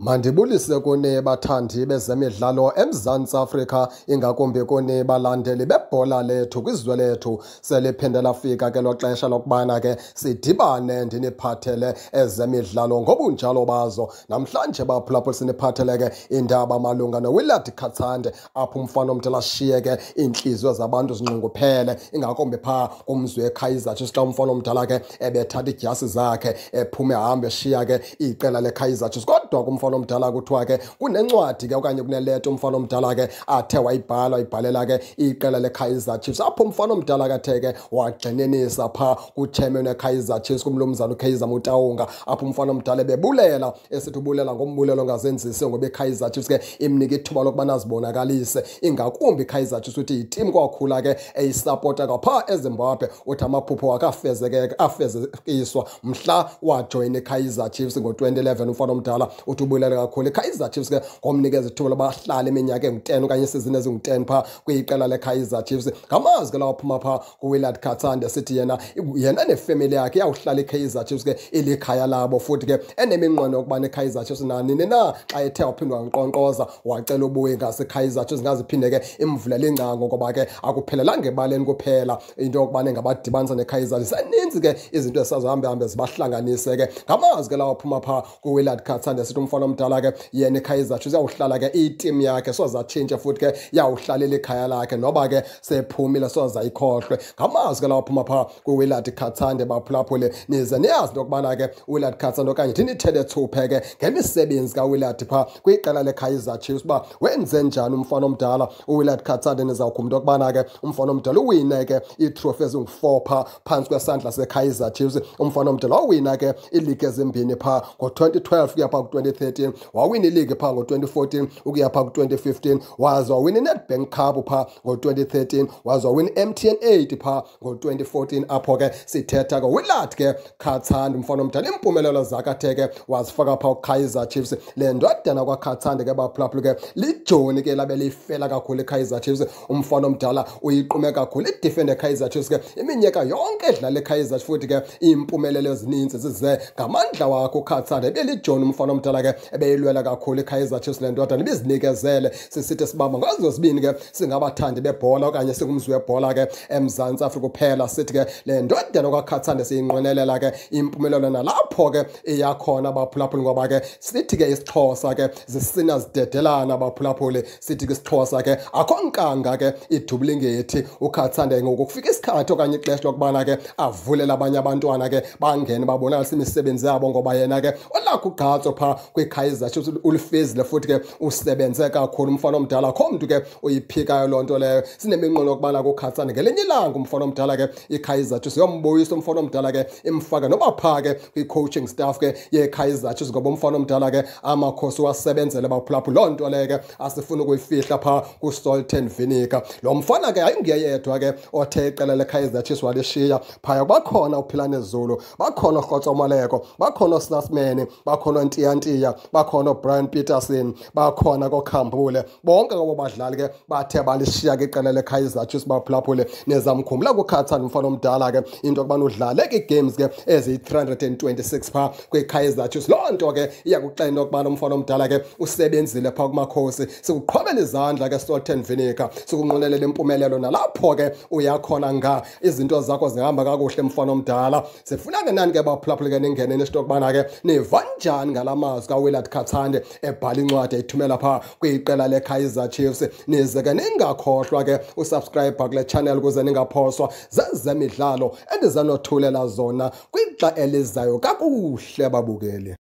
Mandibulise kuni bathandi bezemidlalo eMzantsi Afrika ingakumbi kuni balandeli bebhola lethu kwizwe lethu. Seliphinde lafika ke lo xesha lokubana ke sidibane ndiniphathele ezemidlalo ngobunjalo bazo. Namhlanje baphulaphula siniphathele ke indaba malunga noWillard Katsande apho umfana omdala ashiye ke iintliziyo zabantu zinxunguphele. Ingakumbi phaa kumzi weKaizer Chiefs xa umfana omdala ke ebethatha idyasi zakhe ephume ahambe eshiya ke iqela leKaizer Chiefs. Kodwa kumfana omdala kuthiwa ke kunencwadi ke okanye kuneleta umfana omdala ke athe wayibhala wayibhalela ke iqela leKaizer Chiefs. Apho umfana omdala kathe ke wagxininisa phaa kuchairman ekaizer Chiefs kumlumzana uKaizer mutawunga apho umfana omdala bebulela esithi ubulela ngombulelo ongazenzisi ngoba iKaizer Chiefs ke imnika ithuba lokubana azibonakalise. Ingakumbi iKaizer Chiefs uthi yitim kwakhula ke eyisapota kaphaa eZimbabwe uthi amaphupho wakhe afezekiswa. Mhla wajoyina iKaizer Chiefs ngo-2011 umfana omdala uthi ubulele kakhulu iKaizer Chiefs ke ngomnikeza ithuba loba ahlale iminyaka engu-10 okanye isizini ezingu-10 phaa kwiqela leKaizer Chiefs. Ngamazwi ke lawaphuma phaa kuWillard Katsande sithi yena yena nefemeli yakhe iyawuhlala iKaizer Chiefs ke ilikhaya labo futhi ke eneminqweno yokubana iKaizer Chiefs nanini na xa ethe waphindwa ngiqonkqoza wacela ubuye ngaseKaizer Chiefs ngaziphinde ke imvulela ingcango ngoba ke akuphelelanga ebaleni kuphela into yokubana ingabadibanisa neKaizer ziseninzi ke izinto esazihambehambe zibahlanganise ke. Ngamazwi ke lawaphuma phaa kuWillard Katsande sithi umfana omdala ke yena iKaizer Chiefs yawuhlala ke itimu yakhe soze atshintshe futhi ke yawuhlalela ikhaya lakhe noba ke sephumile soze ayikhohlwe ngamazwi ke lawo aphuma phaa kuWillard Katsande baphulaphule nize niyazi into yokubana ke uWillard Katsande okanye ndinithele thuphe ke ngemisebenzi kaWillard phaa kwiqela leKaizer Chiefs uba wenze njani umfana omdala uWillard Katsande nizawukhumbula into yokubana ke umfana omdala uwine ke iitrophy ezingu-four phaa phantsi kwesandla seKaizer Chiefs. Umfana omdala wawina ke iiligi ezimbini phaa ngo-2012 ukuya phaa ku-2013 wawina iligi phaa ngo-2014 ukuya phaa ku-2015 waze wawina iNedbank Cup phaa ngo-2013 waze wawina i-MTN 8 phaa ngo-2014 apho ke sithetha ke Willard ke Katsande umfana omdala impumelelo zakhe athe ke wazifaka phaa uKaizer Chiefs. Le ndodana kwaKatsande ke baphulaphula ke lijoni ke labe liyifela kakhulu iKaizer Chiefs. Umfana omdala uyiqume kakhulu idefende Kaizer Chiefs ke. Iminyaka yonke edlala eKaizer futhi ke impumelelo ezininzi zize ngamandla wakhe uKatsande belijoni umfana omdala ke ebeyilwela kakhulu iKaizer Chiefs le ndodana ibizinikezele sisithi sibamba ngazo zibini ke singabathandi bebhola okanye singumzwi webhola ke eMzantsi Afrika kuphela. Sithi ke le ndodana kwaKatsande siyinqwenelela ke impumelelo nalapho ke iyakhona abaphulaphuli ngoba ke sithi ke isixhosa ke zisina zidedelana abaphulaphuli. Sithi ke isixhosa ke akho nkanga ke idublingethi uKatsande ngoku kufika isikhathi okanye ixesha lokubana ke avulela abanye abantwana ke bangene babonakalisa imisebenzi yabo ngoba yena ke olakho ugqatso phaa kwiKaizer Chiefs ulifezile futhi ke usebenze kakhulu umfana omdala. Akho mntu ke uyiphikayo loo nto leyo. Sineminqweno yokubana kuKhatsane ngelinye ilanga umfana omdala ke iKaizer Chiefs yombuyisa umfana omdala ke imfaka noba phaa ke kwi-coaching staff ke yeKaizer Chiefs ngoba umfana omdala ke amakhosi wasebenzele baphulaphula. Loo nto leyo ke asifuna ukuyifihla phaa kuSolten Vinegar. Lo mfana ke ayingeyedwa ke othe iqela leKaizer Chiefs walishiya. Phaya bakhona uphilane Zulu bakhona uRhotsomaleko bakhona uSnasman bakhona uNtiyantiya bakhona uBrian Peterson bakhona koKhambule bonke abo badlali ke bathe balishiya ke iqela leKaizer Chiefs baphulaphule nezamkhumbula kuKhatsane umfana omdala ke into yokubana udlale ke games ke eziyi-326 phaa kwiKaizer Chiefs. Loo nto ke iyakuxela into yokubana umfana omdala ke usebenzile phaa kumakhosi. Sikuqhobela izandla ke Stolten Vinegar. Sikunqwenelela impumelelo nalapho ke uyakhona nga izinto zakho zihamba kakuhle mfana omdala. Sifuna ke nani ke baphulaphule ke ningene nesito yokubana ke niva ngala mazwi kaWillard Katsande ebhala incwadi ayithumela phaa kwiqela leKaizer Chiefs. Nize ke ningakhohlwa ke usubscribe kule channel ukuze ningaphoswa zezemidlalo endizanothulela zona kwixa elizayo. Kakuhle babukeli